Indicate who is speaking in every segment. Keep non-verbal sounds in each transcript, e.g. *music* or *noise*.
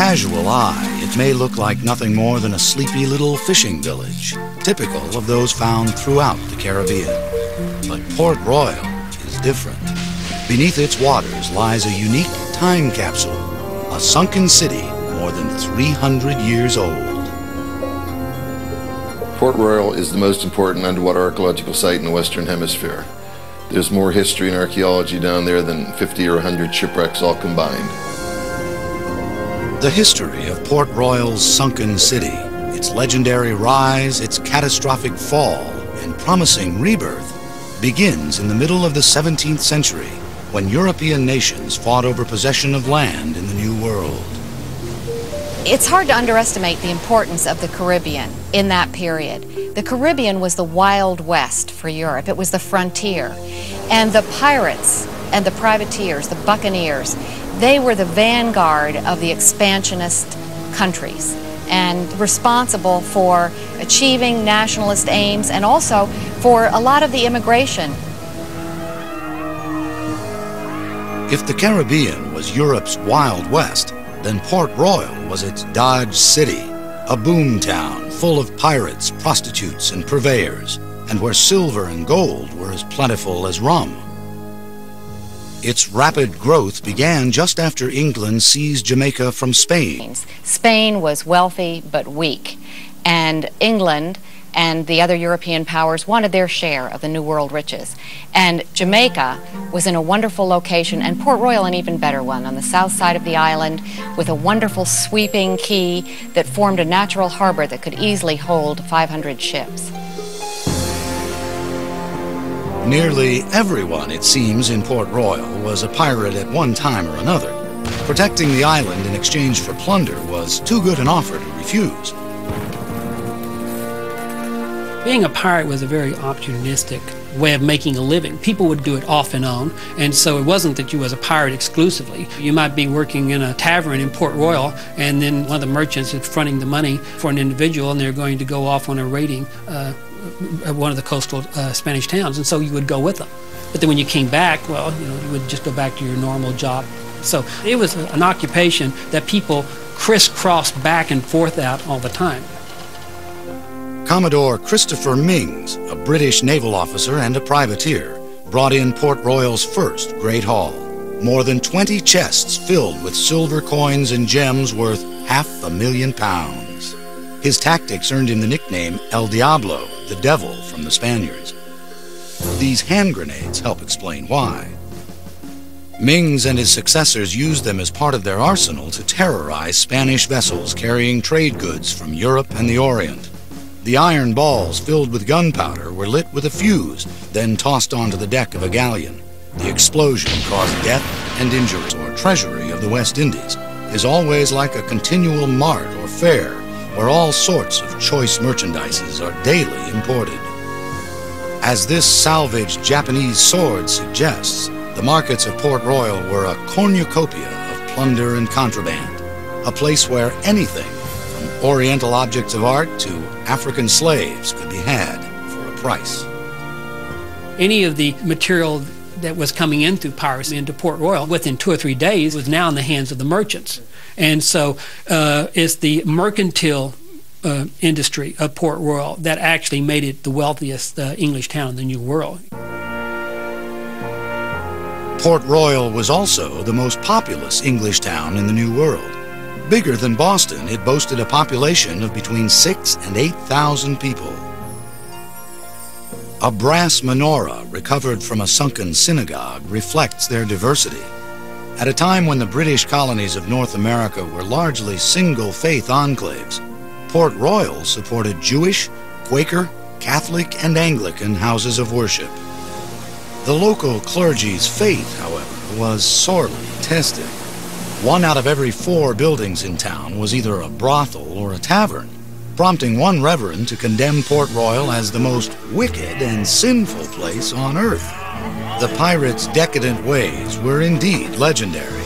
Speaker 1: Casual eye, it may look like nothing more than a sleepy little fishing village, typical of those found throughout the Caribbean. But Port Royal is different. Beneath its waters lies a unique time capsule, a sunken city more than 300 years old.
Speaker 2: Port Royal is the most important underwater archaeological site in the Western Hemisphere. There's more history and archaeology down there than 50 or 100 shipwrecks all combined.
Speaker 1: The history of Port Royal's sunken city, its legendary rise, its catastrophic fall, and promising rebirth begins in the middle of the 17th century when European nations fought over possession of land in the New World.
Speaker 3: It's hard to underestimate the importance of the Caribbean in that period. The Caribbean was the Wild West for Europe. It was the frontier. And the pirates and the privateers, the buccaneers, they were the vanguard of the expansionist countries and responsible for achieving nationalist aims and also for a lot of the immigration.
Speaker 1: If the Caribbean was Europe's Wild West, then Port Royal was its Dodge City, a boom town full of pirates, prostitutes, and purveyors, and where silver and gold were as plentiful as rum. Its rapid growth began just after England seized Jamaica from Spain.
Speaker 3: Spain was wealthy but weak, and England and the other European powers wanted their share of the New World riches. And Jamaica was in a wonderful location, and Port Royal an even better one, on the south side of the island, with a wonderful sweeping quay that formed a natural harbor that could easily hold 500 ships.
Speaker 1: Nearly everyone, it seems, in Port Royal was a pirate at one time or another. Protecting the island in exchange for plunder was too good an offer to refuse.
Speaker 4: Being a pirate was a very opportunistic way of making a living. People would do it off and on, and so it wasn't that you was a pirate exclusively. You might be working in a tavern in Port Royal, and then one of the merchants is fronting the money for an individual, and they're going to go off on a raiding uh, one of the coastal uh, Spanish towns, and so you would go with them. But then when you came back, well, you know, you would just go back to your normal job. So it was an occupation that people crisscrossed back and forth out all the time.
Speaker 1: Commodore Christopher Mings, a British naval officer and a privateer, brought in Port Royal's first Great Haul. More than 20 chests filled with silver coins and gems worth half a million pounds. His tactics earned him the nickname El Diablo, the devil from the Spaniards. These hand grenades help explain why. Mings and his successors used them as part of their arsenal to terrorize Spanish vessels carrying trade goods from Europe and the Orient. The iron balls filled with gunpowder were lit with a fuse, then tossed onto the deck of a galleon. The explosion caused death and injury. Or treasury of the West Indies is always like a continual mart or fair where all sorts of choice merchandises are daily imported. As this salvaged Japanese sword suggests, the markets of Port Royal were a cornucopia of plunder and contraband, a place where anything, from oriental objects of art to African slaves, could be had for a price.
Speaker 4: Any of the material that was coming in through piracy into Port Royal within two or three days was now in the hands of the merchants. And so uh, it's the mercantile uh, industry of Port Royal that actually made it the wealthiest uh, English town in the New World.
Speaker 1: Port Royal was also the most populous English town in the New World. Bigger than Boston, it boasted a population of between six and 8,000 people. A brass menorah recovered from a sunken synagogue reflects their diversity. At a time when the British colonies of North America were largely single-faith enclaves, Port Royal supported Jewish, Quaker, Catholic, and Anglican houses of worship. The local clergy's faith, however, was sorely tested. One out of every four buildings in town was either a brothel or a tavern, prompting one reverend to condemn Port Royal as the most wicked and sinful place on earth. The pirates' decadent ways were indeed legendary.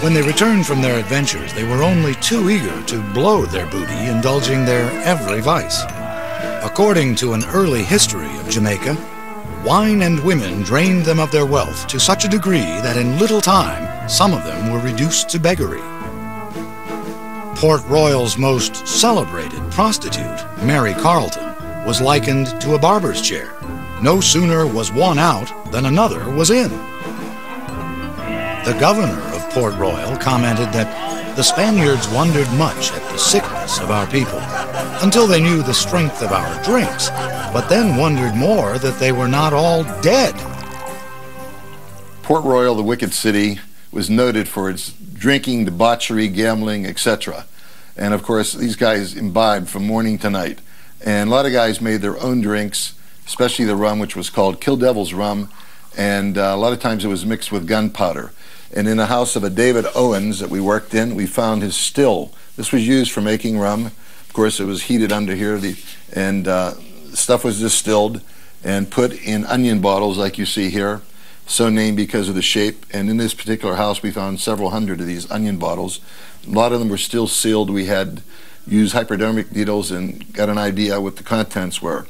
Speaker 1: When they returned from their adventures, they were only too eager to blow their booty, indulging their every vice. According to an early history of Jamaica, wine and women drained them of their wealth to such a degree that in little time some of them were reduced to beggary. Port Royal's most celebrated prostitute, Mary Carleton, was likened to a barber's chair. No sooner was one out than another was in. The governor of Port Royal commented that the Spaniards wondered much at the sickness of our people until they knew the strength of our drinks, but then wondered more that they were not all dead.
Speaker 2: Port Royal, the wicked city, was noted for its drinking, debauchery, gambling, etc. And of course, these guys imbibed from morning to night. And a lot of guys made their own drinks, especially the rum, which was called Kill Devil's rum. And uh, a lot of times it was mixed with gunpowder. And in the house of a David Owens that we worked in, we found his still. This was used for making rum. Of course, it was heated under here, the, and uh, stuff was distilled and put in onion bottles like you see here so named because of the shape. And in this particular house, we found several hundred of these onion bottles. A lot of them were still sealed. We had used hypodermic needles and got an idea what the contents were.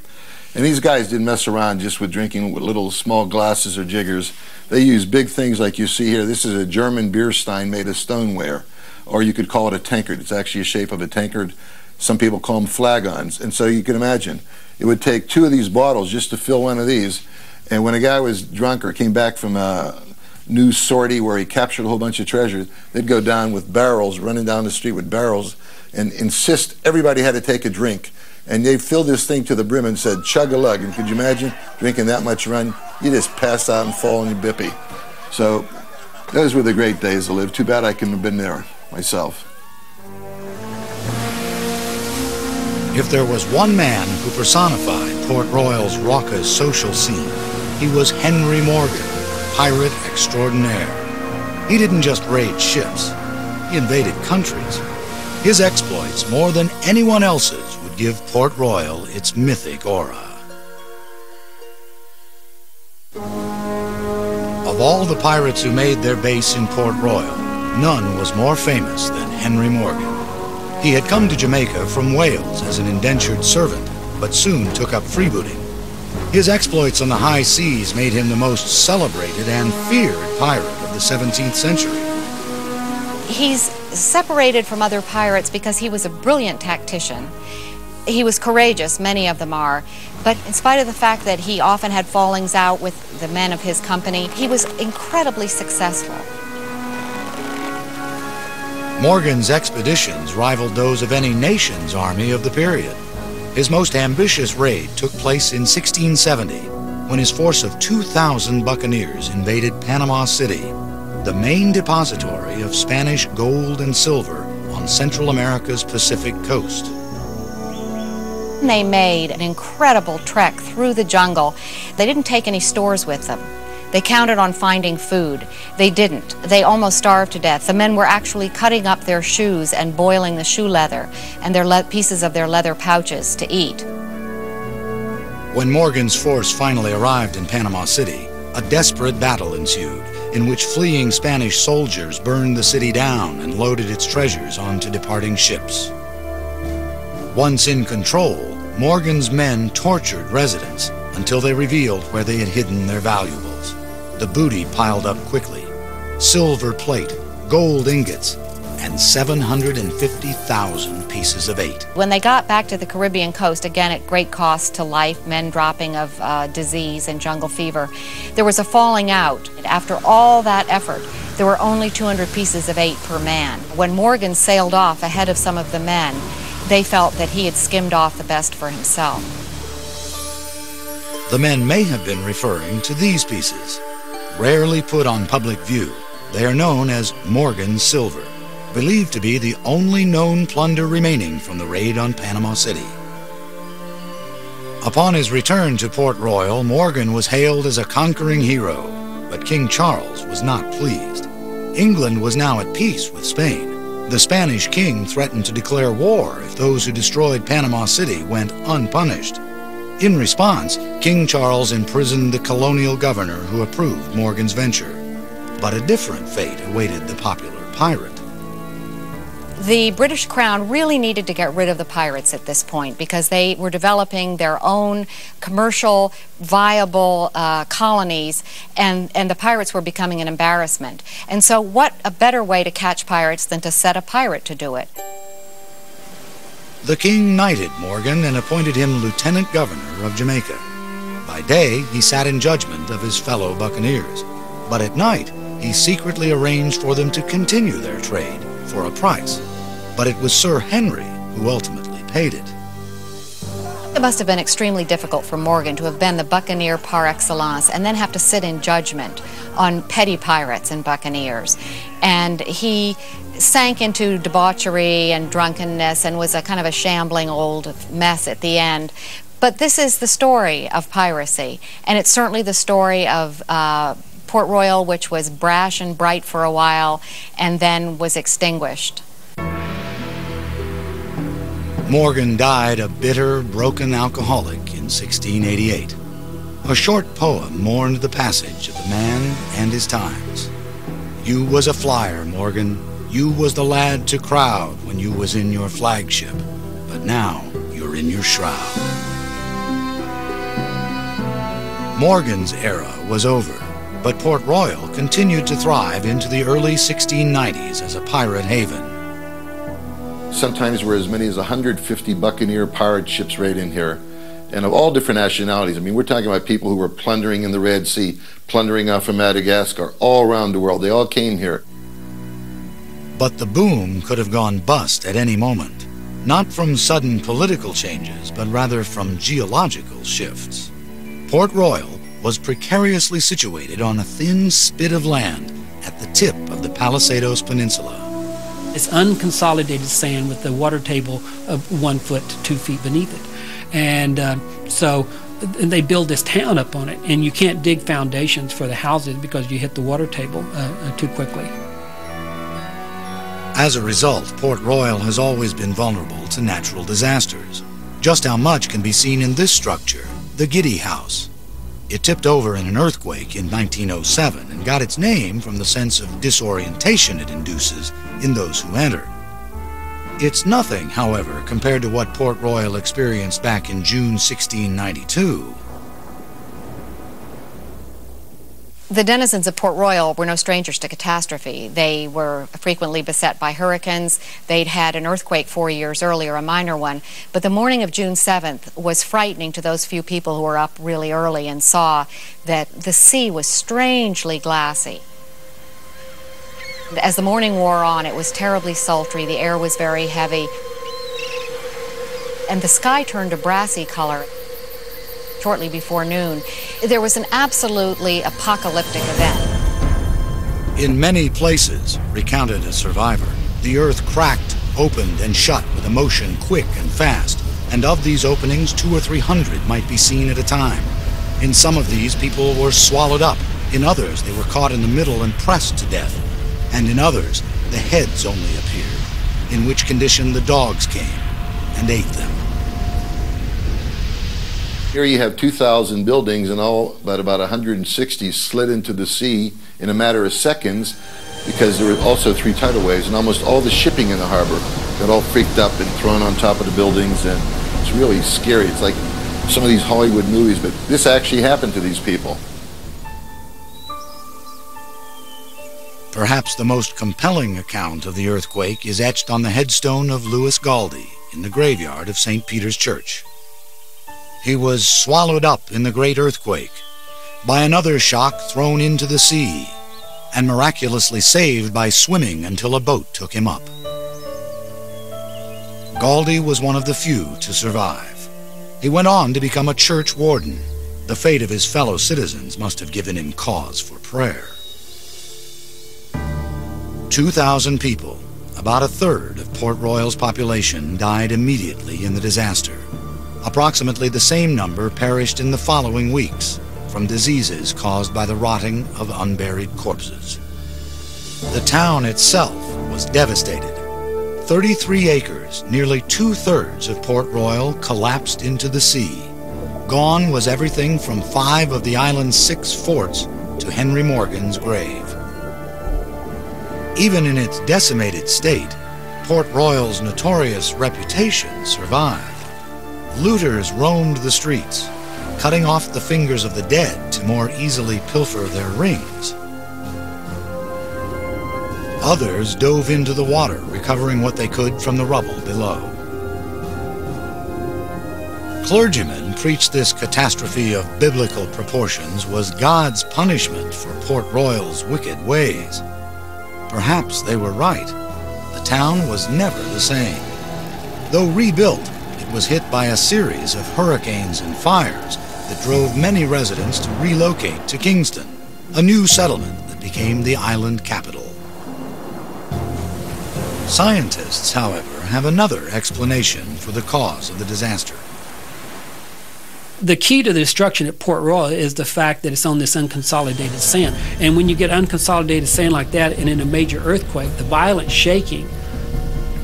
Speaker 2: And these guys didn't mess around just with drinking with little small glasses or jiggers. They used big things like you see here. This is a German beer stein made of stoneware, or you could call it a tankard. It's actually a shape of a tankard. Some people call them flagons. And so you can imagine, it would take two of these bottles just to fill one of these and when a guy was drunk or came back from a new sortie where he captured a whole bunch of treasures, they'd go down with barrels, running down the street with barrels, and insist everybody had to take a drink. And they filled this thing to the brim and said, chug a lug. And could you imagine drinking that much run? You just pass out and fall on your bippy. So those were the great days to live. Too bad I couldn't have been there myself.
Speaker 1: If there was one man who personified Port Royal's raucous social scene, he was Henry Morgan, pirate extraordinaire. He didn't just raid ships, he invaded countries. His exploits, more than anyone else's, would give Port Royal its mythic aura. Of all the pirates who made their base in Port Royal, none was more famous than Henry Morgan. He had come to Jamaica from Wales as an indentured servant, but soon took up freebooting. His exploits on the high seas made him the most celebrated and feared pirate of the 17th century.
Speaker 3: He's separated from other pirates because he was a brilliant tactician. He was courageous, many of them are, but in spite of the fact that he often had fallings out with the men of his company, he was incredibly successful.
Speaker 1: Morgan's expeditions rivaled those of any nation's army of the period. His most ambitious raid took place in 1670 when his force of 2,000 buccaneers invaded Panama City, the main depository of Spanish gold and silver on Central America's Pacific coast.
Speaker 3: They made an incredible trek through the jungle. They didn't take any stores with them. They counted on finding food. They didn't. They almost starved to death. The men were actually cutting up their shoes and boiling the shoe leather and their le pieces of their leather pouches to eat.
Speaker 1: When Morgan's force finally arrived in Panama City, a desperate battle ensued in which fleeing Spanish soldiers burned the city down and loaded its treasures onto departing ships. Once in control, Morgan's men tortured residents until they revealed where they had hidden their valuables. The booty piled up quickly. Silver plate, gold ingots, and 750,000 pieces of eight.
Speaker 3: When they got back to the Caribbean coast, again at great cost to life, men dropping of uh, disease and jungle fever, there was a falling out. After all that effort, there were only 200 pieces of eight per man. When Morgan sailed off ahead of some of the men, they felt that he had skimmed off the best for himself.
Speaker 1: The men may have been referring to these pieces. Rarely put on public view, they are known as Morgan silver, believed to be the only known plunder remaining from the raid on Panama City. Upon his return to Port Royal, Morgan was hailed as a conquering hero, but King Charles was not pleased. England was now at peace with Spain. The Spanish king threatened to declare war if those who destroyed Panama City went unpunished. In response, King Charles imprisoned the colonial governor who approved Morgan's venture. But a different fate awaited the popular pirate.
Speaker 3: The British Crown really needed to get rid of the pirates at this point because they were developing their own commercial, viable uh, colonies, and, and the pirates were becoming an embarrassment. And so, what a better way to catch pirates than to set a pirate to do it?
Speaker 1: The king knighted Morgan and appointed him lieutenant governor of Jamaica. By day, he sat in judgment of his fellow buccaneers, but at night, he secretly arranged for them to continue their trade for a price. But it was Sir Henry who ultimately paid it.
Speaker 3: It must have been extremely difficult for Morgan to have been the buccaneer par excellence and then have to sit in judgment on petty pirates and buccaneers. And he sank into debauchery and drunkenness and was a kind of a shambling old mess at the end. But this is the story of piracy, and it's certainly the story of uh, Port Royal, which was brash and bright for a while and then was extinguished.
Speaker 1: Morgan died a bitter, broken alcoholic in 1688. A short poem mourned the passage of the man and his times. You was a flyer, Morgan. You was the lad to crowd when you was in your flagship. But now you're in your shroud. Morgan's era was over, but Port Royal continued to thrive into the early 1690s as a pirate haven.
Speaker 2: Sometimes were as many as 150 buccaneer pirate ships right in here, and of all different nationalities. I mean, we're talking about people who were plundering in the Red Sea, plundering off of Madagascar, all around the world. They all came here.
Speaker 1: But the boom could have gone bust at any moment, not from sudden political changes, but rather from geological shifts. Port Royal was precariously situated on a thin spit of land at the tip of the Palisadoes Peninsula.
Speaker 4: It's unconsolidated sand with the water table of one foot to two feet beneath it. And uh, so and they build this town up on it, and you can't dig foundations for the houses because you hit the water table uh, uh, too quickly.
Speaker 1: As a result, Port Royal has always been vulnerable to natural disasters. Just how much can be seen in this structure the Giddy House. It tipped over in an earthquake in 1907 and got its name from the sense of disorientation it induces in those who enter. It's nothing, however, compared to what Port Royal experienced back in June 1692
Speaker 3: The denizens of Port Royal were no strangers to catastrophe. They were frequently beset by hurricanes. They'd had an earthquake four years earlier, a minor one. But the morning of June 7th was frightening to those few people who were up really early and saw that the sea was strangely glassy. As the morning wore on, it was terribly sultry. The air was very heavy. And the sky turned a brassy color shortly before noon. There was an absolutely apocalyptic event.
Speaker 1: In many places, recounted a survivor, the earth cracked, opened, and shut with a motion quick and fast, and of these openings, two or three hundred might be seen at a time. In some of these, people were swallowed up. In others, they were caught in the middle and pressed to death. And in others, the heads only appeared, in which condition the dogs came and ate them.
Speaker 2: Here you have 2,000 buildings and all but about 160 slid into the sea in a matter of seconds because there were also three tidal waves and almost all the shipping in the harbor got all freaked up and thrown on top of the buildings and it's really scary. It's like some of these Hollywood movies, but this actually happened to these people.
Speaker 1: Perhaps the most compelling account of the earthquake is etched on the headstone of Lewis Galdy in the graveyard of St. Peter's Church. He was swallowed up in the great earthquake, by another shock thrown into the sea, and miraculously saved by swimming until a boat took him up. Galdy was one of the few to survive. He went on to become a church warden. The fate of his fellow citizens must have given him cause for prayer. 2,000 people, about a third of Port Royal's population, died immediately in the disaster. Approximately the same number perished in the following weeks from diseases caused by the rotting of unburied corpses. The town itself was devastated. 33 acres, nearly two-thirds of Port Royal, collapsed into the sea. Gone was everything from five of the island's six forts to Henry Morgan's grave. Even in its decimated state, Port Royal's notorious reputation survived. Looters roamed the streets, cutting off the fingers of the dead to more easily pilfer their rings. Others dove into the water, recovering what they could from the rubble below. Clergymen preached this catastrophe of biblical proportions was God's punishment for Port Royal's wicked ways. Perhaps they were right. The town was never the same. Though rebuilt, it was hit by a series of hurricanes and fires that drove many residents to relocate to Kingston, a new settlement that became the island capital. Scientists, however, have another explanation for the cause of the disaster.
Speaker 4: The key to the destruction at Port Royal is the fact that it's on this unconsolidated sand. And when you get unconsolidated sand like that and in a major earthquake, the violent shaking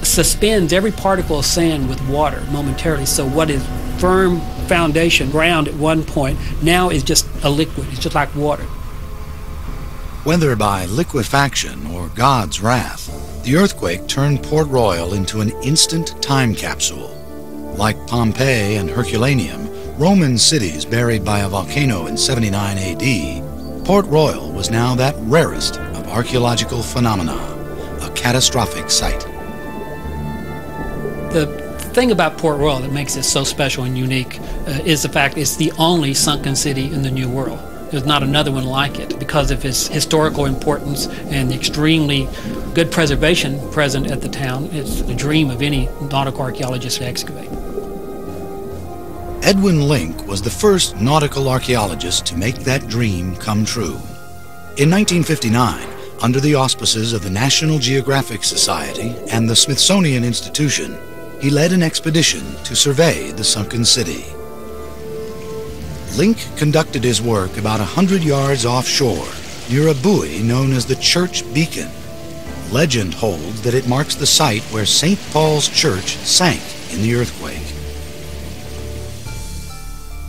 Speaker 4: suspends every particle of sand with water momentarily. So what is firm foundation ground at one point now is just a liquid. It's just like water.
Speaker 1: Whether by liquefaction or God's wrath, the earthquake turned Port Royal into an instant time capsule. Like Pompeii and Herculaneum, Roman cities buried by a volcano in 79 AD, Port Royal was now that rarest of archaeological phenomena, a catastrophic site.
Speaker 4: The thing about Port Royal that makes it so special and unique uh, is the fact it's the only sunken city in the New World. There's not another one like it because of its historical importance and the extremely good preservation present at the town. It's the dream of any nautical archaeologist to excavate.
Speaker 1: Edwin Link was the first nautical archaeologist to make that dream come true. In 1959, under the auspices of the National Geographic Society and the Smithsonian Institution, he led an expedition to survey the sunken city. Link conducted his work about a hundred yards offshore, near a buoy known as the Church Beacon. Legend holds that it marks the site where St. Paul's Church sank in the earthquake.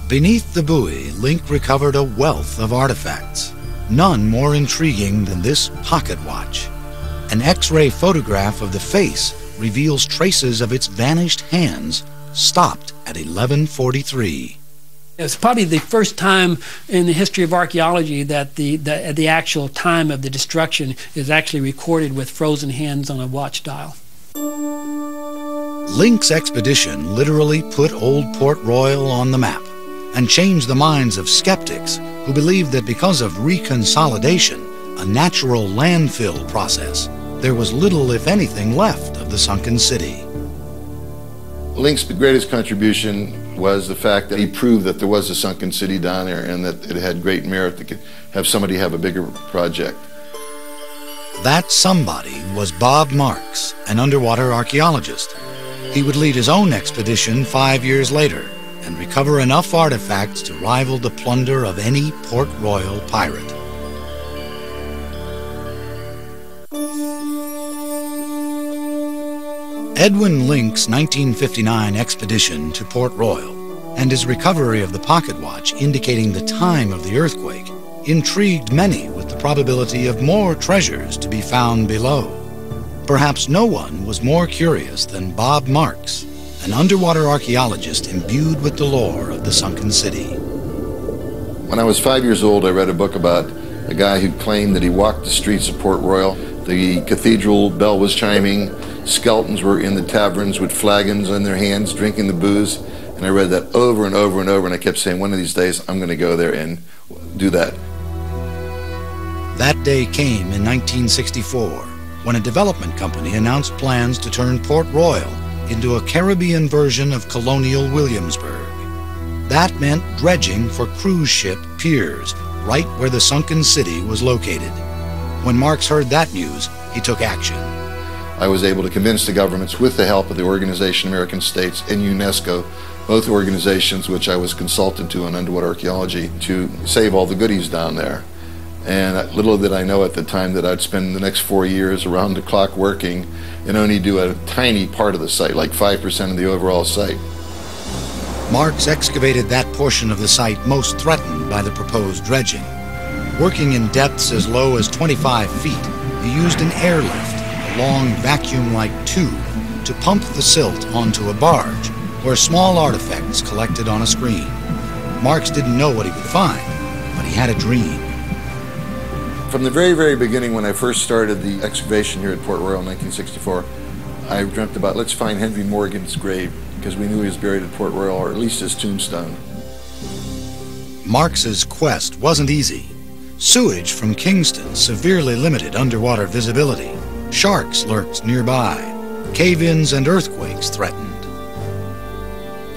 Speaker 1: Beneath the buoy, Link recovered a wealth of artifacts, none more intriguing than this pocket watch. An X-ray photograph of the face reveals traces of its vanished hands, stopped at 1143.
Speaker 4: It's probably the first time in the history of archaeology that the, the, the actual time of the destruction is actually recorded with frozen hands on a watch dial.
Speaker 1: Link's expedition literally put Old Port Royal on the map and changed the minds of skeptics who believed that because of reconsolidation, a natural landfill process, there was little, if anything, left of the sunken city.
Speaker 2: Link's greatest contribution was the fact that he proved that there was a sunken city down there and that it had great merit to have somebody have a bigger project.
Speaker 1: That somebody was Bob Marx, an underwater archaeologist. He would lead his own expedition five years later and recover enough artifacts to rival the plunder of any Port Royal pirate. Edwin Link's 1959 expedition to Port Royal and his recovery of the pocket watch indicating the time of the earthquake intrigued many with the probability of more treasures to be found below. Perhaps no one was more curious than Bob Marx, an underwater archaeologist imbued with the lore of the sunken city.
Speaker 2: When I was five years old, I read a book about a guy who claimed that he walked the streets of Port Royal. The cathedral bell was chiming, Skeletons were in the taverns with flagons in their hands, drinking the booze. And I read that over and over and over, and I kept saying, one of these days I'm going to go there and do that.
Speaker 1: That day came in 1964 when a development company announced plans to turn Port Royal into a Caribbean version of colonial Williamsburg. That meant dredging for cruise ship piers right where the sunken city was located. When Marx heard that news, he took action.
Speaker 2: I was able to convince the governments, with the help of the Organization of American States and UNESCO, both organizations which I was consultant to on underwater archaeology, to save all the goodies down there. And little did I know at the time that I'd spend the next four years around the clock working and only do a tiny part of the site, like 5% of the overall site.
Speaker 1: Marx excavated that portion of the site most threatened by the proposed dredging. Working in depths as low as 25 feet, he used an airlift long vacuum-like tube to pump the silt onto a barge where small artifacts collected on a screen. Marx didn't know what he would find, but he had a dream.
Speaker 2: From the very, very beginning when I first started the excavation here at Port Royal in 1964, I dreamt about let's find Henry Morgan's grave because we knew he was buried at Port Royal, or at least his tombstone.
Speaker 1: Marx's quest wasn't easy. Sewage from Kingston severely limited underwater visibility. Sharks lurked nearby. Cave-ins and earthquakes threatened.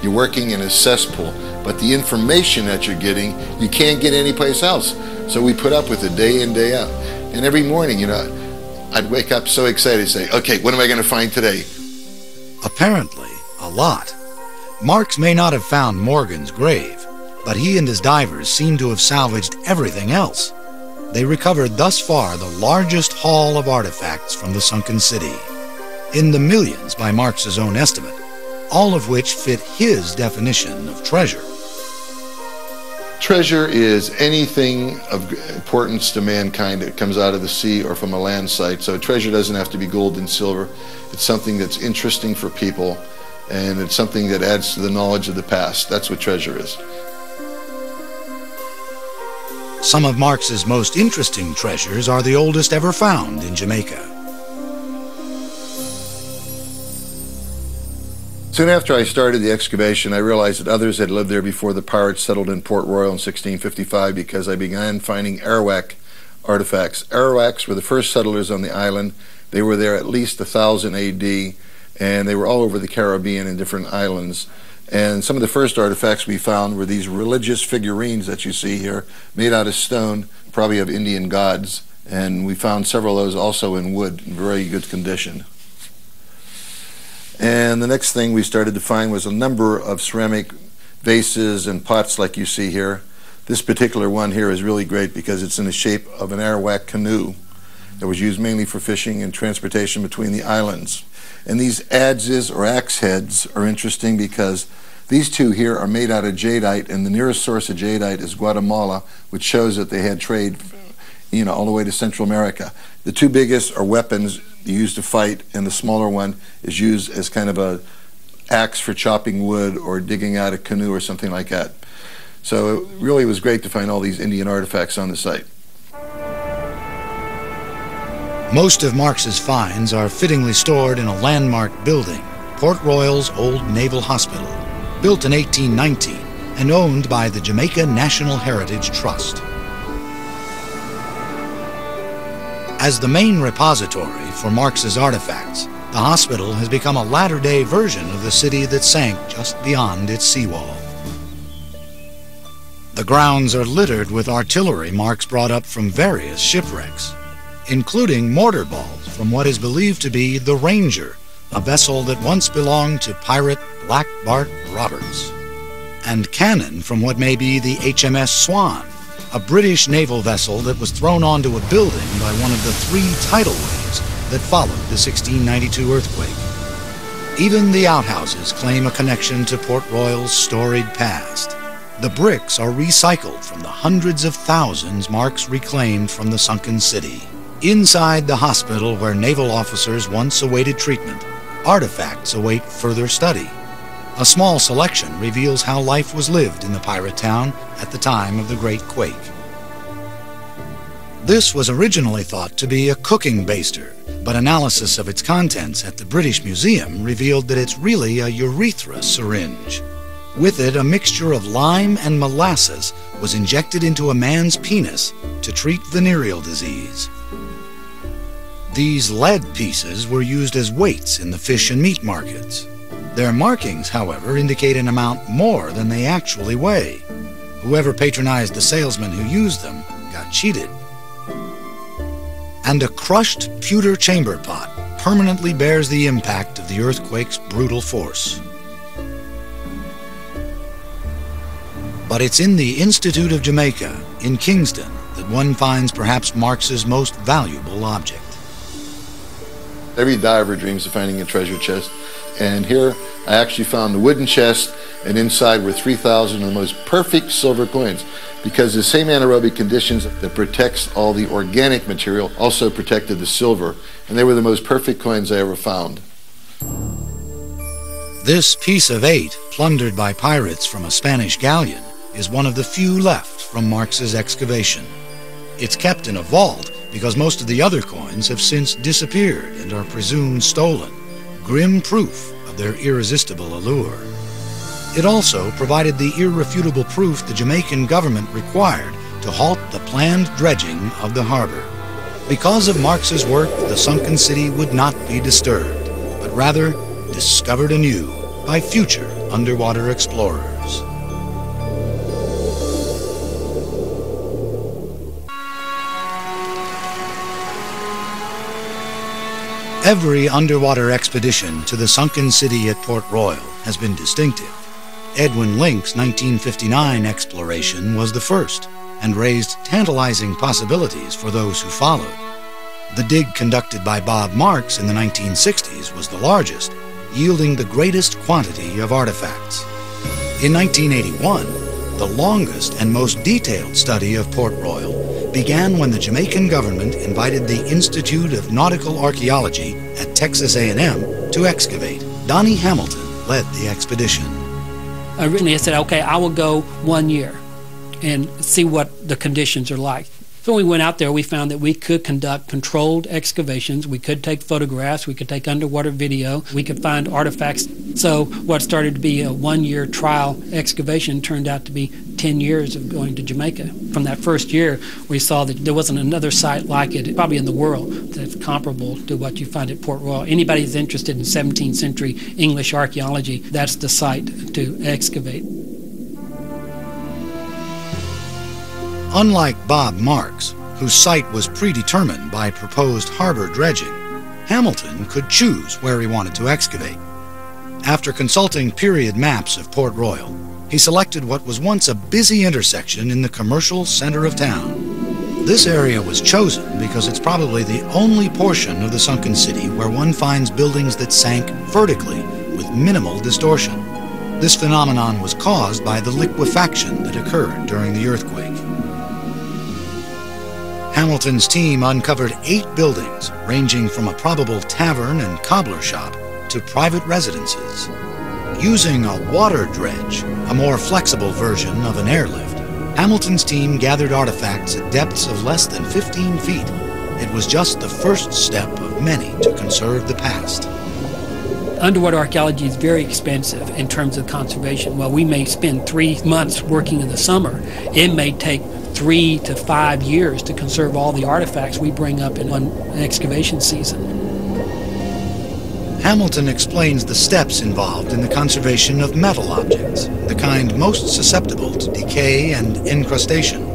Speaker 2: You're working in a cesspool, but the information that you're getting, you can't get anyplace else. So we put up with it day in, day out. And every morning, you know, I'd wake up so excited to say, okay, what am I going to find today?
Speaker 1: Apparently, a lot. Marx may not have found Morgan's grave, but he and his divers seem to have salvaged everything else. They recovered thus far the largest haul of artifacts from the sunken city, in the millions by Marx's own estimate, all of which fit his definition of treasure.
Speaker 2: Treasure is anything of importance to mankind that comes out of the sea or from a land site. So treasure doesn't have to be gold and silver. It's something that's interesting for people and it's something that adds to the knowledge of the past. That's what treasure is.
Speaker 1: Some of Marx's most interesting treasures are the oldest ever found in Jamaica.
Speaker 2: Soon after I started the excavation, I realized that others had lived there before the pirates settled in Port Royal in 1655 because I began finding Arawak artifacts. Arawaks were the first settlers on the island. They were there at least 1000 AD, and they were all over the Caribbean in different islands. And some of the first artifacts we found were these religious figurines that you see here, made out of stone, probably of Indian gods. And we found several of those also in wood, in very good condition. And the next thing we started to find was a number of ceramic vases and pots like you see here. This particular one here is really great because it's in the shape of an Arawak canoe that was used mainly for fishing and transportation between the islands. And these adzes or axe heads are interesting because these two here are made out of jadeite, and the nearest source of jadeite is Guatemala, which shows that they had trade, you know, all the way to Central America. The two biggest are weapons used to fight, and the smaller one is used as kind of a axe for chopping wood or digging out a canoe or something like that. So it really was great to find all these Indian artifacts on the site.
Speaker 1: Most of Marx's finds are fittingly stored in a landmark building, Port Royal's Old Naval Hospital, built in 1819 and owned by the Jamaica National Heritage Trust. As the main repository for Marx's artifacts, the hospital has become a latter-day version of the city that sank just beyond its seawall. The grounds are littered with artillery Marx brought up from various shipwrecks including mortar balls from what is believed to be the Ranger, a vessel that once belonged to pirate Black Bart Roberts, and cannon from what may be the HMS Swan, a British naval vessel that was thrown onto a building by one of the three tidal waves that followed the 1692 earthquake. Even the outhouses claim a connection to Port Royal's storied past. The bricks are recycled from the hundreds of thousands Marx reclaimed from the sunken city. Inside the hospital where naval officers once awaited treatment, artifacts await further study. A small selection reveals how life was lived in the pirate town at the time of the Great Quake. This was originally thought to be a cooking baster, but analysis of its contents at the British Museum revealed that it's really a urethra syringe. With it, a mixture of lime and molasses was injected into a man's penis to treat venereal disease. These lead pieces were used as weights in the fish and meat markets. Their markings, however, indicate an amount more than they actually weigh. Whoever patronized the salesman who used them got cheated. And a crushed pewter chamber pot permanently bears the impact of the earthquake's brutal force. But it's in the Institute of Jamaica, in Kingston, that one finds perhaps Marx's most valuable object.
Speaker 2: Every diver dreams of finding a treasure chest. And here I actually found the wooden chest, and inside were 3,000 of the most perfect silver coins because the same anaerobic conditions that protects all the organic material also protected the silver. And they were the most perfect coins I ever found.
Speaker 1: This piece of eight, plundered by pirates from a Spanish galleon, is one of the few left from Marx's excavation. It's kept in a vault because most of the other coins have since disappeared and are presumed stolen. Grim proof of their irresistible allure. It also provided the irrefutable proof the Jamaican government required to halt the planned dredging of the harbor. Because of Marx's work, the sunken city would not be disturbed, but rather discovered anew by future underwater explorers. Every underwater expedition to the sunken city at Port Royal has been distinctive. Edwin Link's 1959 exploration was the first and raised tantalizing possibilities for those who followed. The dig conducted by Bob Marx in the 1960s was the largest, yielding the greatest quantity of artifacts. In 1981, the longest and most detailed study of Port Royal began when the Jamaican government invited the Institute of Nautical Archaeology at Texas A&M to excavate. Donny Hamilton led the expedition.
Speaker 4: Originally, I said, okay, I will go one year and see what the conditions are like. So when we went out there, we found that we could conduct controlled excavations. We could take photographs. We could take underwater video. We could find artifacts. So what started to be a one-year trial excavation turned out to be 10 years of going to Jamaica. From that first year, we saw that there wasn't another site like it, probably in the world, that's comparable to what you find at Port Royal. Anybody who's interested in 17th century English archaeology, that's the site to excavate.
Speaker 1: Unlike Bob Marx, whose site was predetermined by proposed harbor dredging, Hamilton could choose where he wanted to excavate. After consulting period maps of Port Royal, he selected what was once a busy intersection in the commercial center of town. This area was chosen because it's probably the only portion of the sunken city where one finds buildings that sank vertically with minimal distortion. This phenomenon was caused by the liquefaction that occurred during the earthquake. Hamilton's team uncovered eight buildings ranging from a probable tavern and cobbler shop to private residences. Using a water dredge, a more flexible version of an airlift, Hamilton's team gathered artifacts at depths of less than 15 feet. It was just the first step of many to conserve the past.
Speaker 4: Underwater archaeology is very expensive in terms of conservation. While we may spend three months working in the summer, it may take three to five years to conserve all the artifacts we bring up in one excavation season.
Speaker 1: Hamilton explains the steps involved in the conservation of metal objects, the kind most susceptible to decay and incrustation.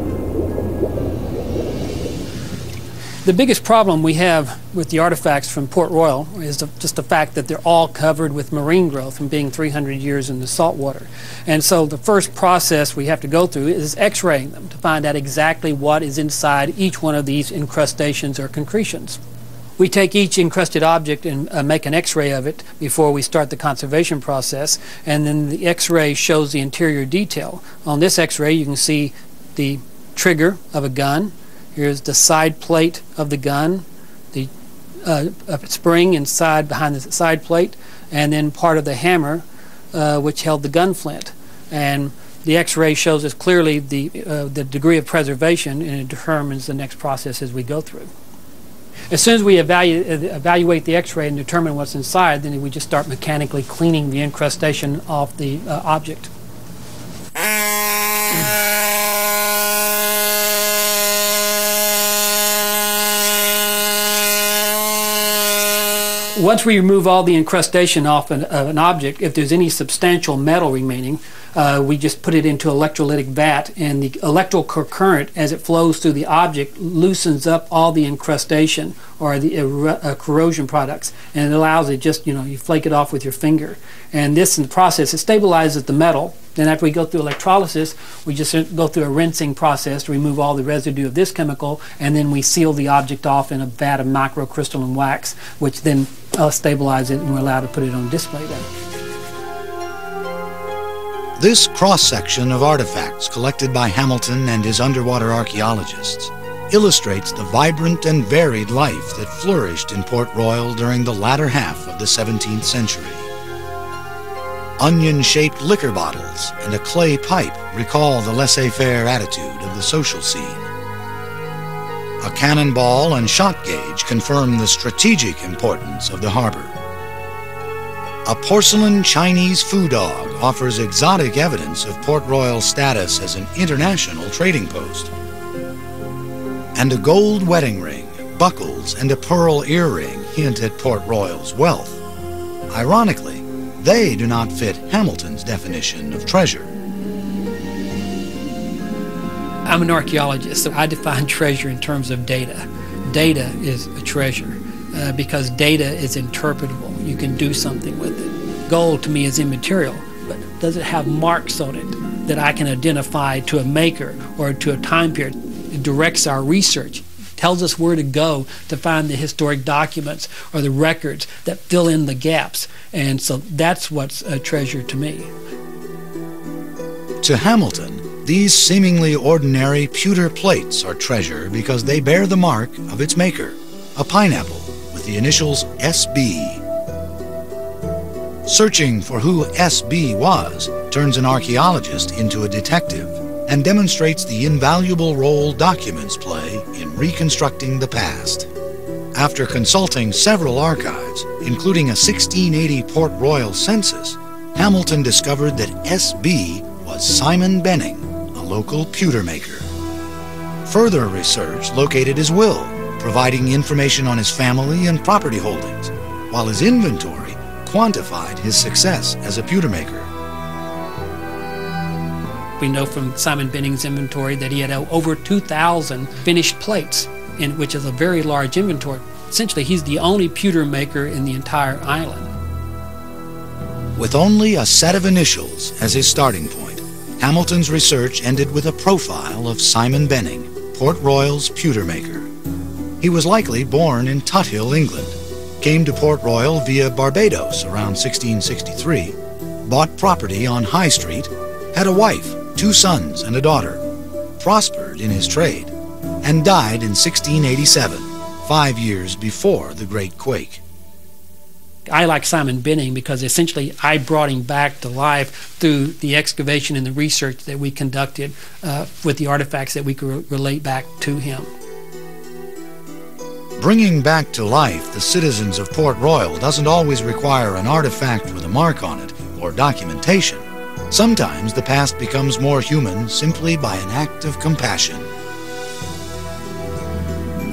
Speaker 4: The biggest problem we have with the artifacts from Port Royal is the, just the fact that they're all covered with marine growth from being 300 years in the salt water. And so the first process we have to go through is x-raying them to find out exactly what is inside each one of these incrustations or concretions. We take each encrusted object and uh, make an x-ray of it before we start the conservation process and then the x-ray shows the interior detail. On this x-ray you can see the trigger of a gun, Here's the side plate of the gun, the uh, spring inside behind the side plate, and then part of the hammer uh, which held the gun flint. And the x-ray shows us clearly the, uh, the degree of preservation and it determines the next process as we go through. As soon as we evalu evaluate the x-ray and determine what's inside, then we just start mechanically cleaning the incrustation off the uh, object. *laughs* Once we remove all the incrustation off an, of an object, if there's any substantial metal remaining, uh, we just put it into electrolytic vat and the electrical current as it flows through the object loosens up all the incrustation or the uh, corrosion products and it allows it just you know you flake it off with your finger and this in the process it stabilizes the metal then after we go through electrolysis we just go through a rinsing process to remove all the residue of this chemical and then we seal the object off in a vat of microcrystalline wax which then uh, stabilize it and we're allowed to put it on display then.
Speaker 1: This cross-section of artifacts collected by Hamilton and his underwater archaeologists illustrates the vibrant and varied life that flourished in Port Royal during the latter half of the 17th century. Onion-shaped liquor bottles and a clay pipe recall the laissez-faire attitude of the social scene. A cannonball and shot gauge confirm the strategic importance of the harbor. A porcelain Chinese foo dog offers exotic evidence of Port Royal's status as an international trading post. And a gold wedding ring, buckles, and a pearl earring hint at Port Royal's wealth. Ironically, they do not fit Hamilton's definition of treasure.
Speaker 4: I'm an archaeologist, so I define treasure in terms of data. Data is a treasure uh, because data is interpretable. You can do something with it. Gold to me is immaterial, but does it have marks on it that I can identify to a maker or to a time period? It directs our research, tells us where to go to find the historic documents or the records that fill in the gaps. And so that's what's a treasure to me.
Speaker 1: To Hamilton, these seemingly ordinary pewter plates are treasure because they bear the mark of its maker, a pineapple with the initials SB. Searching for who SB was turns an archaeologist into a detective and demonstrates the invaluable role documents play in reconstructing the past. After consulting several archives, including a 1680 Port Royal census, Hamilton discovered that SB was Simon Benning, a local pewter maker. Further research located his will, providing information on his family and property holdings, while his inventory quantified his success as a pewter maker.
Speaker 4: We know from Simon Benning's inventory that he had over 2,000 finished plates, in, which is a very large inventory. Essentially, he's the only pewter maker in the entire island.
Speaker 1: With only a set of initials as his starting point, Hamilton's research ended with a profile of Simon Benning, Port Royal's pewter maker. He was likely born in Tuthill, England, came to Port Royal via Barbados around 1663, bought property on High Street, had a wife, two sons, and a daughter, prospered in his trade, and died in 1687, five years before the Great Quake.
Speaker 4: I like Simon Benning because essentially I brought him back to life through the excavation and the research that we conducted uh, with the artifacts that we could re relate back to him.
Speaker 1: Bringing back to life the citizens of Port Royal doesn't always require an artifact with a mark on it or documentation. Sometimes the past becomes more human simply by an act of compassion.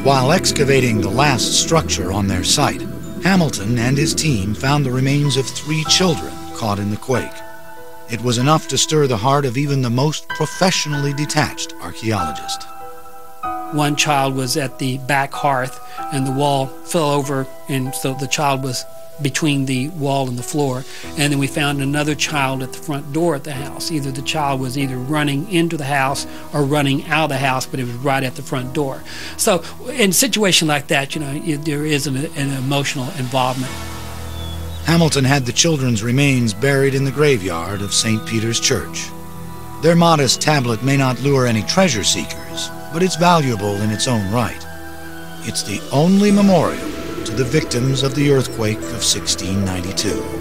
Speaker 1: While excavating the last structure on their site, Hamilton and his team found the remains of three children caught in the quake. It was enough to stir the heart of even the most professionally detached archaeologist.
Speaker 4: One child was at the back hearth and the wall fell over, and so the child was between the wall and the floor. And then we found another child at the front door at the house. Either the child was either running into the house or running out of the house, but it was right at the front door. So in a situation like that, you know, there is an, an emotional involvement.
Speaker 1: Hamilton had the children's remains buried in the graveyard of St. Peter's Church. Their modest tablet may not lure any treasure seekers, but it's valuable in its own right. It's the only memorial to the victims of the earthquake of 1692.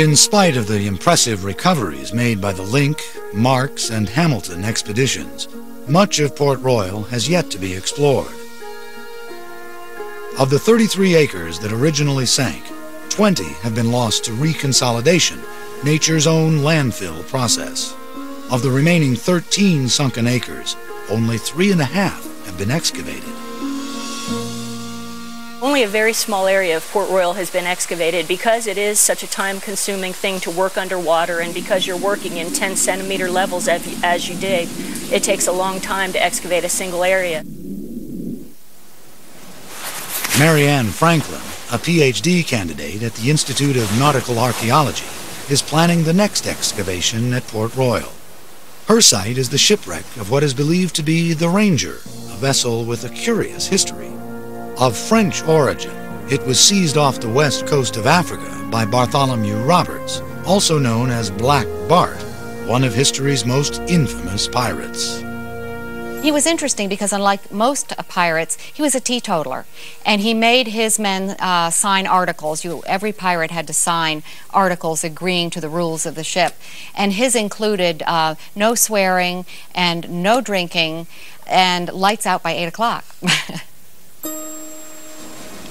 Speaker 1: In spite of the impressive recoveries made by the Link, Marx, and Hamilton expeditions, much of Port Royal has yet to be explored. Of the 33 acres that originally sank, 20 have been lost to reconsolidation, nature's own landfill process. Of the remaining 13 sunken acres, only three and a half have been excavated.
Speaker 5: Only a very small area of Port Royal has been excavated because it is such a time-consuming thing to work underwater and because you're working in 10 centimeter levels as you dig, it takes a long time to excavate a single area.
Speaker 1: Marianne Franklin, a PhD candidate at the Institute of Nautical Archaeology, is planning the next excavation at Port Royal. Her site is the shipwreck of what is believed to be the Ranger, a vessel with a curious history. Of French origin, it was seized off the west coast of Africa by Bartholomew Roberts, also known as Black Bart, one of history's most infamous pirates.
Speaker 3: He was interesting because, unlike most pirates, he was a teetotaler, and he made his men uh, sign articles. You, every pirate had to sign articles agreeing to the rules of the ship, and his included uh, no swearing and no drinking, and lights out by eight o'clock. *laughs*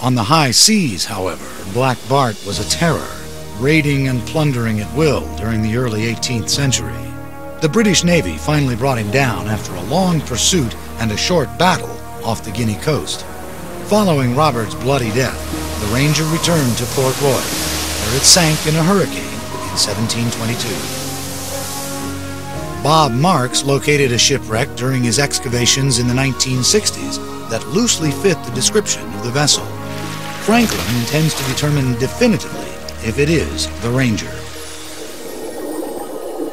Speaker 1: On the high seas, however, Black Bart was a terror, raiding and plundering at will during the early 18th century. The British Navy finally brought him down after a long pursuit and a short battle off the Guinea coast. Following Roberts' bloody death, the Ranger returned to Port Royal, where it sank in a hurricane in 1722. Bob Marx located a shipwreck during his excavations in the 1960s that loosely fit the description of the vessel. Franklin intends to determine definitively if it is the Ranger.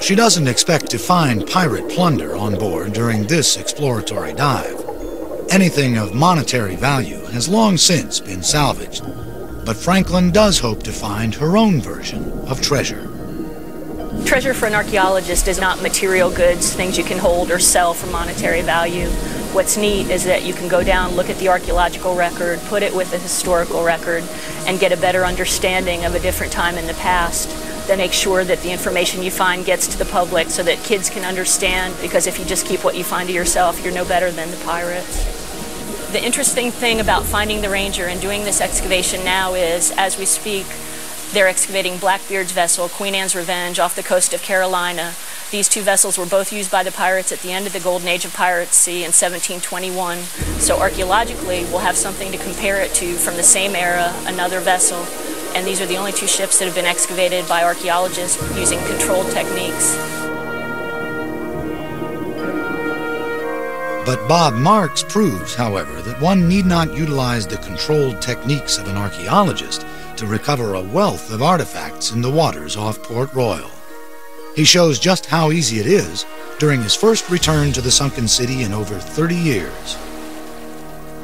Speaker 1: She doesn't expect to find pirate plunder on board during this exploratory dive. Anything of monetary value has long since been salvaged, but Franklin does hope to find her own version of treasure.
Speaker 5: Treasure for an archaeologist is not material goods, things you can hold or sell for monetary value. What's neat is that you can go down, look at the archaeological record, put it with the historical record, and get a better understanding of a different time in the past that make sure that the information you find gets to the public so that kids can understand because if you just keep what you find to yourself, you're no better than the pirates. The interesting thing about finding the Ranger and doing this excavation now is, as we speak, they're excavating Blackbeard's vessel, Queen Anne's Revenge, off the coast of Carolina. These two vessels were both used by the pirates at the end of the Golden Age of piracy in 1721. So archaeologically, we'll have something to compare it to from the same era, another vessel, and these are the only two ships that have been excavated by archaeologists using controlled techniques.
Speaker 1: But Bob Marx proves, however, that one need not utilize the controlled techniques of an archaeologist to recover a wealth of artifacts in the waters off Port Royal. He shows just how easy it is during his first return to the sunken city in over 30 years.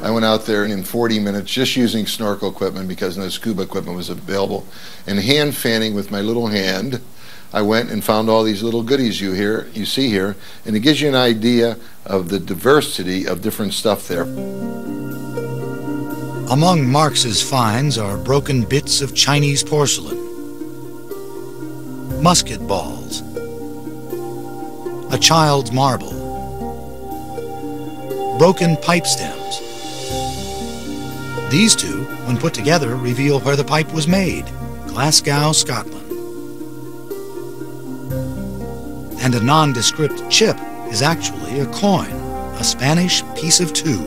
Speaker 2: I went out there and in 40 minutes just using snorkel equipment because no scuba equipment was available and hand fanning with my little hand. I went and found all these little goodies you hear, you see here, and it gives you an idea of the diversity of different stuff there.
Speaker 1: Among Marx's finds are broken bits of Chinese porcelain, musket balls, a child's marble, broken pipe stems, these two, when put together, reveal where the pipe was made Glasgow, Scotland. And a nondescript chip is actually a coin, a Spanish piece of two.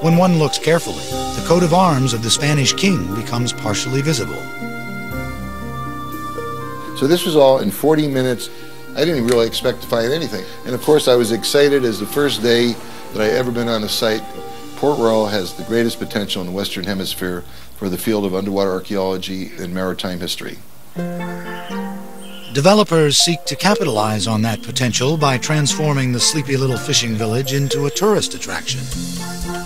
Speaker 1: When one looks carefully, the coat of arms of the Spanish king becomes partially visible.
Speaker 2: So this was all in 40 minutes. I didn't really expect to find anything. And of course, I was excited as the first day that I ever been on a site Port Royal has the greatest potential in the Western Hemisphere for the field of underwater archaeology and maritime history.
Speaker 1: Developers seek to capitalize on that potential by transforming the sleepy little fishing village into a tourist attraction.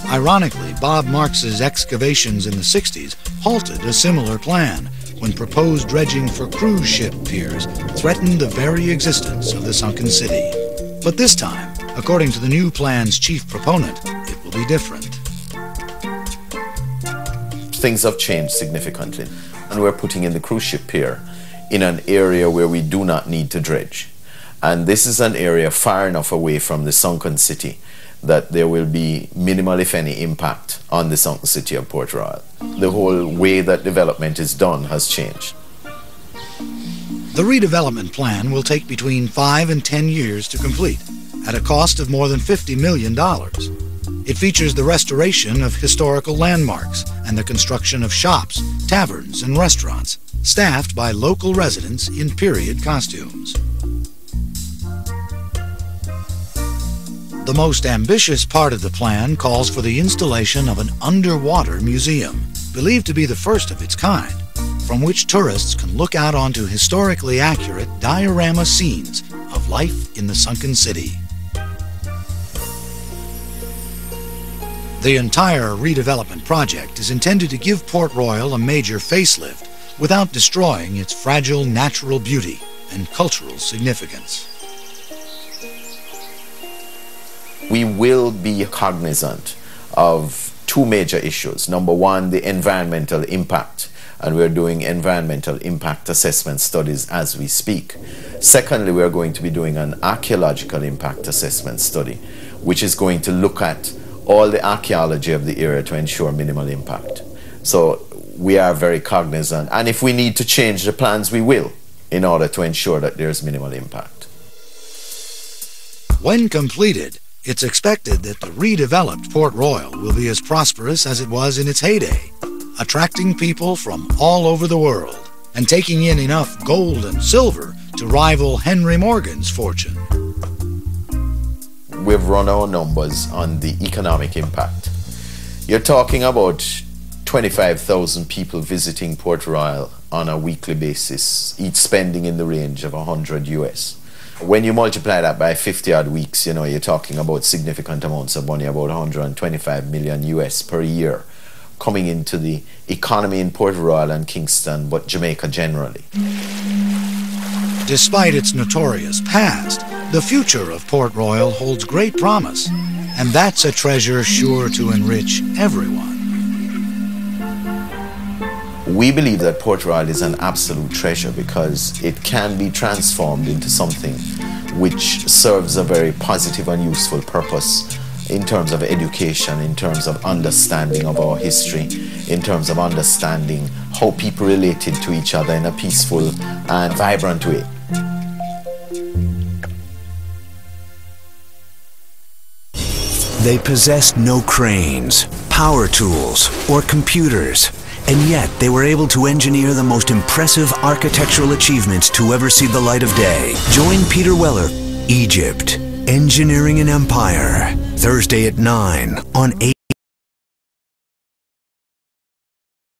Speaker 1: Ironically, Bob Marx's excavations in the 60s halted a similar plan when proposed dredging for cruise ship piers threatened the very existence of the sunken city. But this time, according to the new plan's chief proponent, it will be different.
Speaker 6: Things have changed significantly, and we're putting in the cruise ship pier in an area where we do not need to dredge. And this is an area far enough away from the sunken city that there will be minimal, if any, impact on the sunken city of Port Royal. The whole way that development is done has changed.
Speaker 1: The redevelopment plan will take between five and ten years to complete, at a cost of more than $50 million. It features the restoration of historical landmarks and the construction of shops, taverns, and restaurants, staffed by local residents in period costumes. The most ambitious part of the plan calls for the installation of an underwater museum, believed to be the first of its kind, from which tourists can look out onto historically accurate diorama scenes of life in the sunken city. The entire redevelopment project is intended to give Port Royal a major facelift without destroying its fragile natural beauty and cultural significance.
Speaker 6: We will be cognizant of two major issues. Number one, the environmental impact, and we're doing environmental impact assessment studies as we speak. Secondly, we're going to be doing an archaeological impact assessment study, which is going to look at all the archaeology of the area to ensure minimal impact. So we are very cognizant, and if we need to change the plans, we will in order to ensure that there's minimal impact.
Speaker 1: When completed, it's expected that the redeveloped Port Royal will be as prosperous as it was in its heyday, attracting people from all over the world and taking in enough gold and silver to rival Henry Morgan's fortune.
Speaker 6: We've run our numbers on the economic impact. You're talking about 25,000 people visiting Port Royal on a weekly basis, each spending in the range of 100 US. When you multiply that by 50 odd weeks, you know, you're talking about significant amounts of money, about 125 million US per year coming into the economy in Port Royal and Kingston, but Jamaica generally.
Speaker 1: Despite its notorious past, the future of Port Royal holds great promise, and that's a treasure sure to enrich everyone.
Speaker 6: We believe that Port Royal is an absolute treasure because it can be transformed into something which serves a very positive and useful purpose in terms of education, in terms of understanding of our history, in terms of understanding how people related to each other in a peaceful and vibrant way.
Speaker 7: They possessed no cranes, power tools, or computers and yet they were able to engineer the most impressive architectural achievements to ever see the light of day. Join Peter Weller, Egypt, Engineering an Empire, Thursday at 9 on 8.